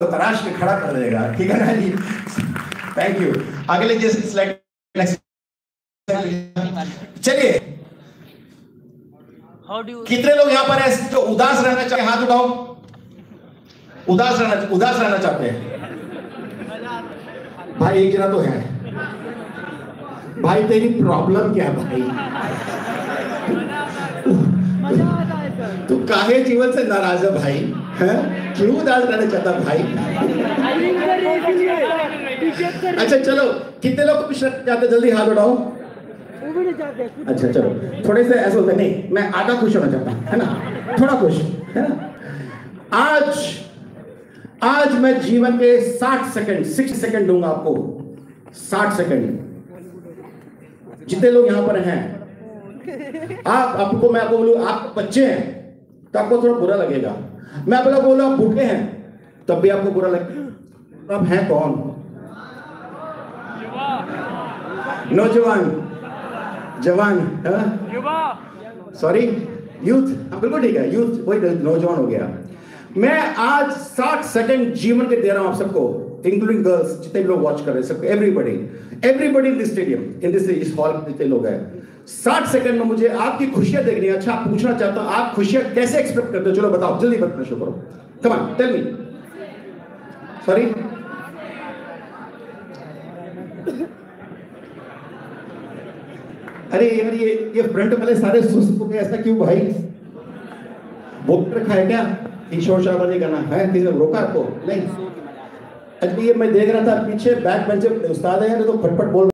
तो तराश के खड़ा कर देगा ठीक है ना जी? थैंक यू अगले जिस चलिए। कितने लोग यहाँ पर हैं? जो उदास रहना चाहते हैं हाथ उठाओ। उदास रहना उदास रहना चाहते हैं। भाई एक जना तो है। भाई तेरी प्रॉब्लम क्या है भाई? तू काहे जीवन से नाराज़ है भाई? है? क्यों उदास रहना चाहता भाई? अच्छा चलो, कितने लोग रहना जल्दी हाथ उठाओ। अच्छा चलो, थोड़े से ऐसा होता नहीं, मैं आधा खुश होना चाहता हूँ, है ना? थोड़ा खुश, है ना? आज आज मैं जीवन के 60 सेकंड 60 सेकंड दूँगा आपको। 60 सेकंड। जितने लोग यहाँ पर हैं, आप, आपको मैं आपको बोलूँ, आप बच्चे हैं। तो आपको थोड़ा बुरा लगेगा। मैं आपको बोलूँ आप बूढ़े हैं? तब भी आपको बुरा लगेगा आप हैं कौन? नौजवान। जवान सॉरी यूथ हाँ बिल्कुल ठीक है यूथ वही नौजवान हो गया। मैं आज 60 सेकंड जीवन के दे रहा हूँ आप सबको इंक्लूडिंग गर्ल्स जितने लोग वॉच कर रहे हैं सबको everybody everybody in this stadium in this इस हॉल में जितने लोग हैं। 60 सेकंड में मुझे आपकी खुशियाँ देखनी अच्छा पूछना चाहता हूँ, आप खुशियाँ कैसे एक्सपेक्ट करते हो? चलो बताओ, जल्दी बताना शुरू करो। Come on tell me sorry अरे यार ये ये फ्रंट वाले सारे सुस्त हो गए, ऐसा क्यों भाई? बुक रखा है क्या? कि शोर शराबा नहीं करना है, किसी ने रोका आपको? नहीं। अच्छा ये मैं देख रहा था, पीछे बैक बेंच उस्ताद है तो फटफट बोल